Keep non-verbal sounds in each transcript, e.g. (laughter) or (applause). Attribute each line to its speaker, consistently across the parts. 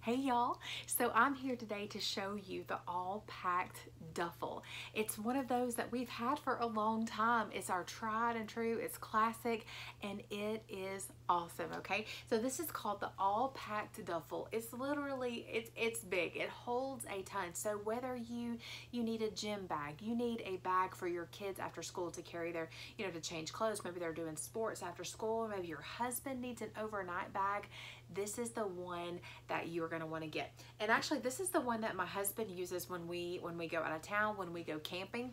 Speaker 1: Hey y'all, so I'm here today to show you the all packed duffel. It's one of those that we've had for a long time. It's our tried and true, it's classic, and it is awesome, okay? So this is called the all packed duffel. It's literally, it's, it's big. It holds a ton. So whether you, you need a gym bag, you need a bag for your kids after school to carry their, you know, to change clothes, maybe they're doing sports after school, maybe your husband needs an overnight bag, this is the one that you're going to want to get. And actually, this is the one that my husband uses when we when we go out of town, when we go camping.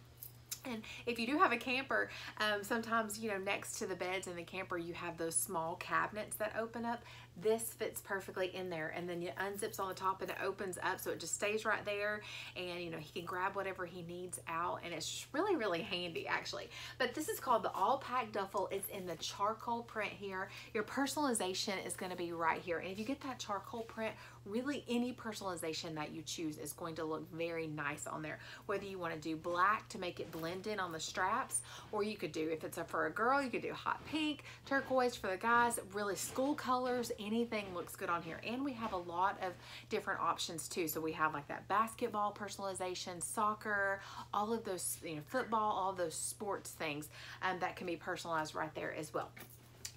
Speaker 1: And if you do have a camper, um, sometimes, you know, next to the beds in the camper, you have those small cabinets that open up. This fits perfectly in there. And then it unzips on the top and it opens up so it just stays right there. And, you know, he can grab whatever he needs out. And it's really, really handy, actually. But this is called the All Pack Duffel. It's in the charcoal print here. Your personalization is going to be right here. And if you get that charcoal print, really any personalization that you choose is going to look very nice on there. Whether you want to do black to make it blend in on the straps, or you could do, if it's a, for a girl, you could do hot pink, turquoise for the guys, really school colors, anything looks good on here. And we have a lot of different options too. So we have like that basketball personalization, soccer, all of those, you know, football, all those sports things um, that can be personalized right there as well.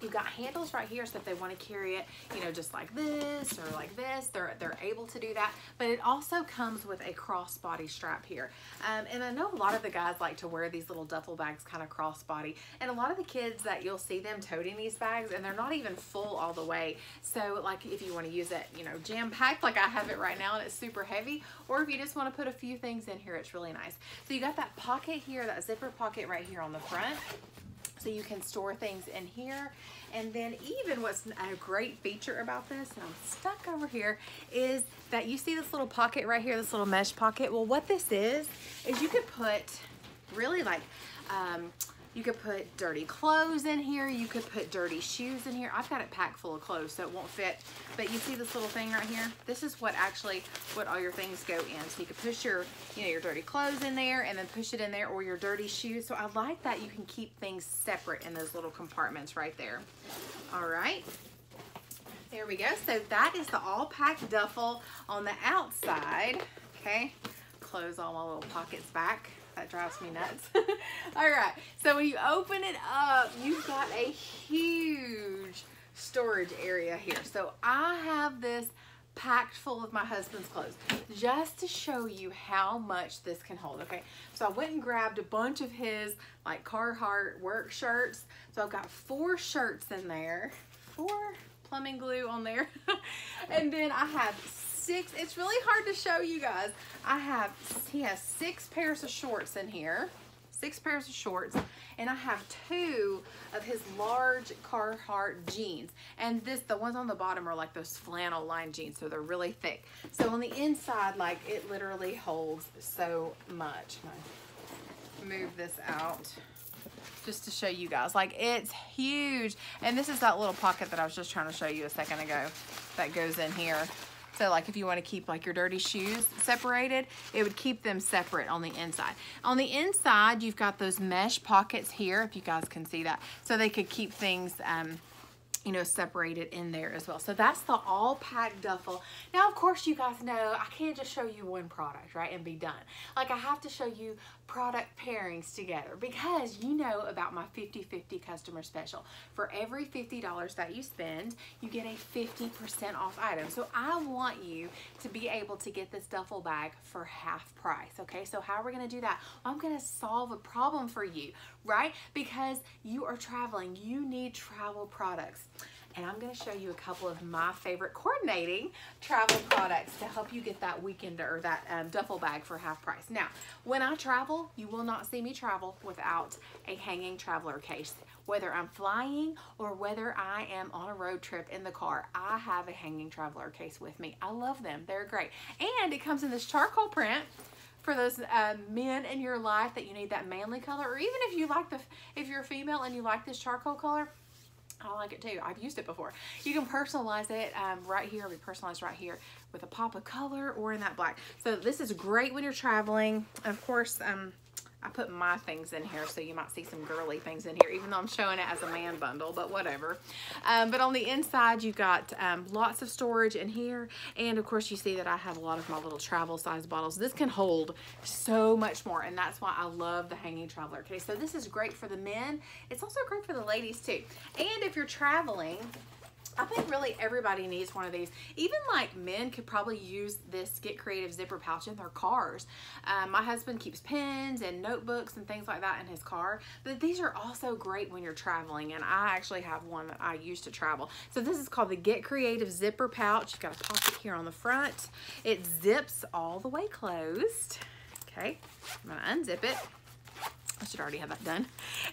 Speaker 1: You've got handles right here, so if they want to carry it, you know, just like this or like this, they're, they're able to do that. But it also comes with a crossbody strap here. Um, and I know a lot of the guys like to wear these little duffel bags kind of crossbody. And a lot of the kids that you'll see them toting these bags and they're not even full all the way. So like if you want to use it, you know, jam packed like I have it right now and it's super heavy, or if you just want to put a few things in here, it's really nice. So you got that pocket here, that zipper pocket right here on the front so you can store things in here. And then even what's a great feature about this, and I'm stuck over here, is that you see this little pocket right here, this little mesh pocket. Well, what this is, is you could put really like, um, you could put dirty clothes in here. You could put dirty shoes in here. I've got it packed full of clothes, so it won't fit. But you see this little thing right here? This is what actually, what all your things go in. So you could push your, you know, your dirty clothes in there and then push it in there or your dirty shoes. So I like that you can keep things separate in those little compartments right there. All right. There we go. So that is the all packed duffel on the outside. Okay. Close all my little pockets back that drives me nuts. (laughs) All right, so when you open it up, you've got a huge storage area here. So I have this packed full of my husband's clothes just to show you how much this can hold okay so I went and grabbed a bunch of his like Carhartt work shirts so I've got four shirts in there four plumbing glue on there (laughs) and then I have six, it's really hard to show you guys. I have, he has six pairs of shorts in here, six pairs of shorts, and I have two of his large Carhartt jeans. And this, the ones on the bottom are like those flannel line jeans, so they're really thick. So on the inside, like it literally holds so much. Move this out just to show you guys. Like it's huge. And this is that little pocket that I was just trying to show you a second ago that goes in here. So like if you want to keep like your dirty shoes separated, it would keep them separate on the inside. On the inside, you've got those mesh pockets here, if you guys can see that. So they could keep things um, you know, separated in there as well. So that's the all pack duffel. Now, of course, you guys know I can't just show you one product, right, and be done. Like I have to show you product pairings together because you know about my 50-50 customer special. For every $50 that you spend, you get a 50% off item. So I want you to be able to get this duffel bag for half price, okay? So how are we gonna do that? I'm gonna solve a problem for you, right? Because you are traveling, you need travel products and I'm going to show you a couple of my favorite coordinating travel products to help you get that weekend or that um, duffel bag for half price. Now, when I travel, you will not see me travel without a hanging traveler case. Whether I'm flying or whether I am on a road trip in the car, I have a hanging traveler case with me. I love them. They're great. And it comes in this charcoal print for those uh, men in your life that you need that manly color or even if you like the if you're a female and you like this charcoal color I like it too. I've used it before. You can personalize it um, right here. We personalize right here with a pop of color or in that black. So this is great when you're traveling. Of course, um, I put my things in here so you might see some girly things in here, even though I'm showing it as a man bundle, but whatever. Um, but on the inside, you've got um, lots of storage in here. And of course, you see that I have a lot of my little travel size bottles. This can hold so much more, and that's why I love the hanging traveler case. So this is great for the men. It's also great for the ladies too. And if you're traveling, I think really everybody needs one of these. Even like men could probably use this Get Creative zipper pouch in their cars. Um, my husband keeps pens and notebooks and things like that in his car. But these are also great when you're traveling. And I actually have one that I use to travel. So this is called the Get Creative zipper pouch. You've got a pocket here on the front. It zips all the way closed. Okay, I'm gonna unzip it. I should already have that done.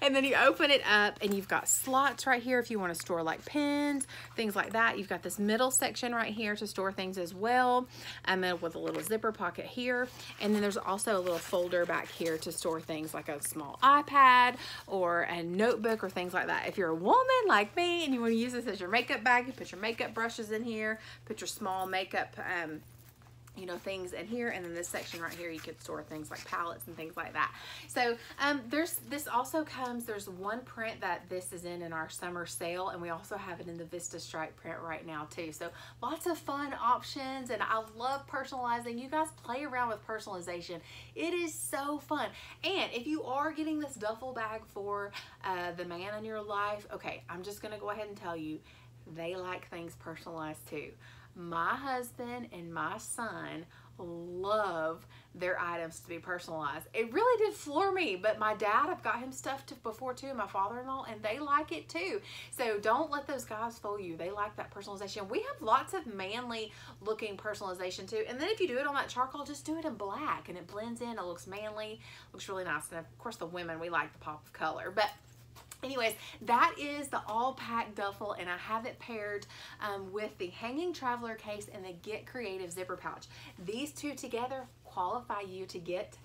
Speaker 1: And then you open it up and you've got slots right here if you want to store like pens, things like that. You've got this middle section right here to store things as well. And then with a little zipper pocket here. And then there's also a little folder back here to store things like a small iPad or a notebook or things like that. If you're a woman like me and you want to use this as your makeup bag, you put your makeup brushes in here, put your small makeup um, you know, things in here. And then this section right here, you could store things like palettes and things like that. So um, there's this also comes, there's one print that this is in in our summer sale. And we also have it in the Vista Stripe print right now too. So lots of fun options. And I love personalizing. You guys play around with personalization. It is so fun. And if you are getting this duffel bag for uh, the man in your life, okay, I'm just going to go ahead and tell you, they like things personalized too my husband and my son love their items to be personalized. It really did floor me, but my dad, I've got him stuff to, before too, my father-in-law, and they like it too. So don't let those guys fool you. They like that personalization. We have lots of manly looking personalization too. And then if you do it on that charcoal, just do it in black and it blends in. It looks manly, looks really nice. And of course the women, we like the pop of color, but Anyways, that is the all pack duffel and I have it paired um, with the hanging traveler case and the Get Creative zipper pouch. These two together qualify you to get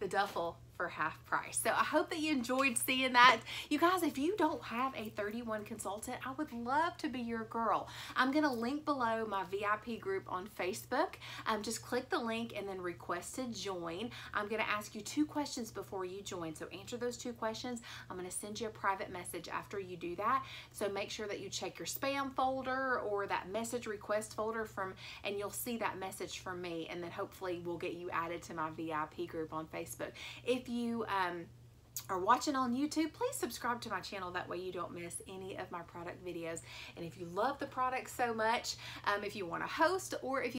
Speaker 1: the duffel for half price. So I hope that you enjoyed seeing that. You guys, if you don't have a 31 consultant, I would love to be your girl. I'm gonna link below my VIP group on Facebook. Um, just click the link and then request to join. I'm gonna ask you two questions before you join. So answer those two questions. I'm gonna send you a private message after you do that. So make sure that you check your spam folder or that message request folder from, and you'll see that message from me. And then hopefully we'll get you added to my VIP group on Facebook. If you um, are watching on YouTube, please subscribe to my channel. That way you don't miss any of my product videos. And if you love the product so much, um, if you want to host or if you